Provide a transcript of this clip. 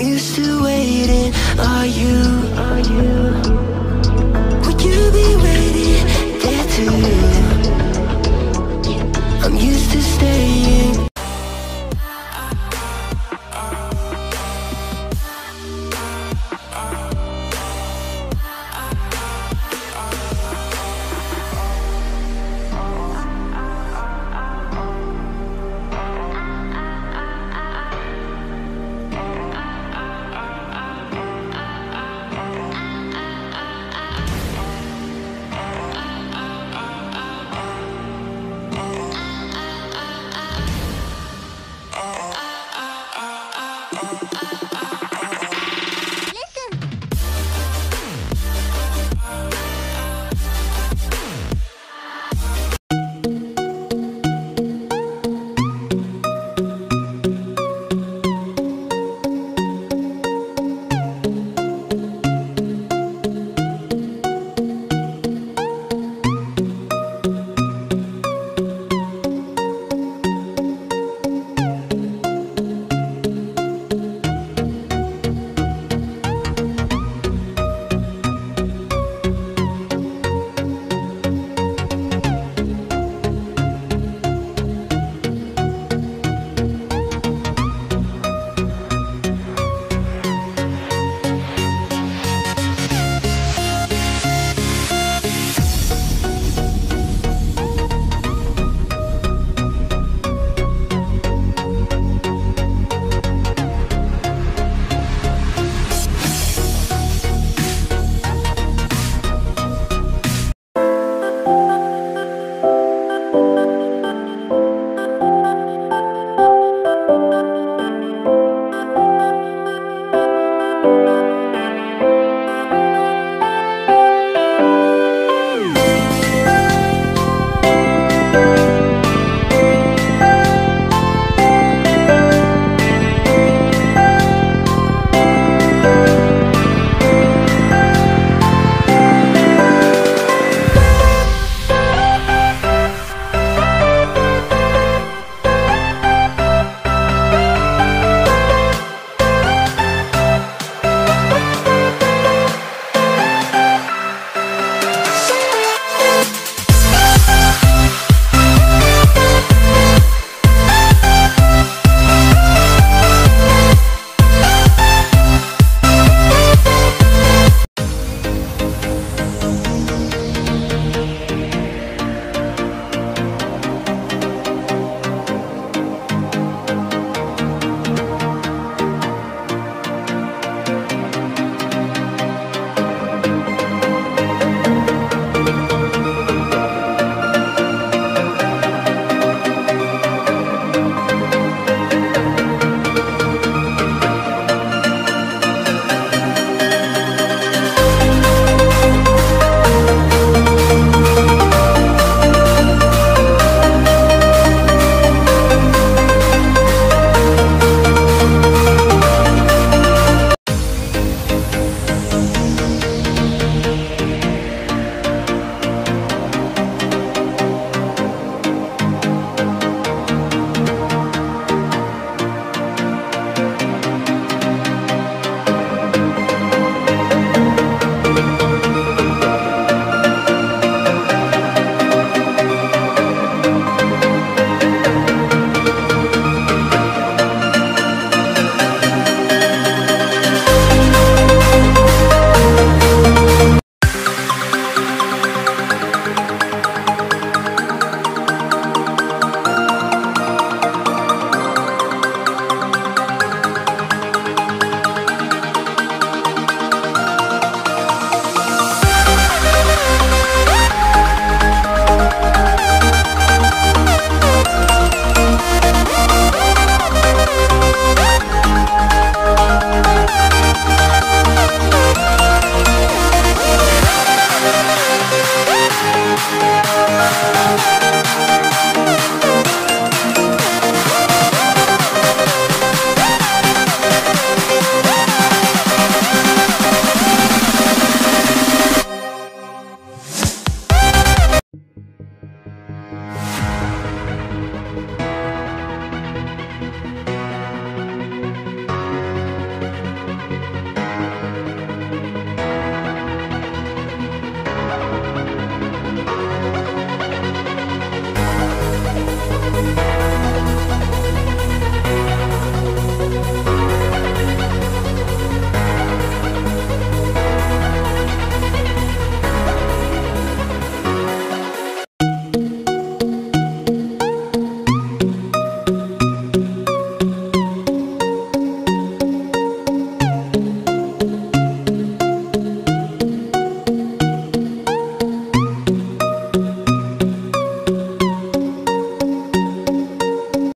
I'm used to waiting. Are you? Are you? Would you be waiting there too? I'm used to staying Thank